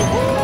Woo!